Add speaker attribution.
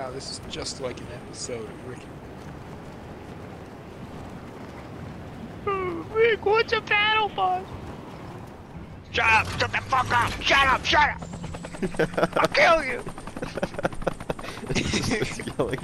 Speaker 1: Wow, this is just like an episode of Rick.
Speaker 2: Rick, what's a battle bus? Shut up! Shut the fuck up! Shut up! Shut up! I'll kill you!
Speaker 3: It's just yelling.